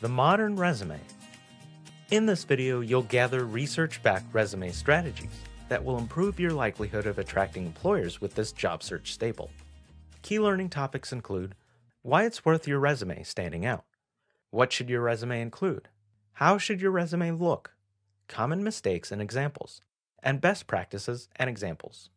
The Modern Resume. In this video, you'll gather research-backed resume strategies that will improve your likelihood of attracting employers with this job search staple. Key learning topics include why it's worth your resume standing out, what should your resume include, how should your resume look, common mistakes and examples, and best practices and examples.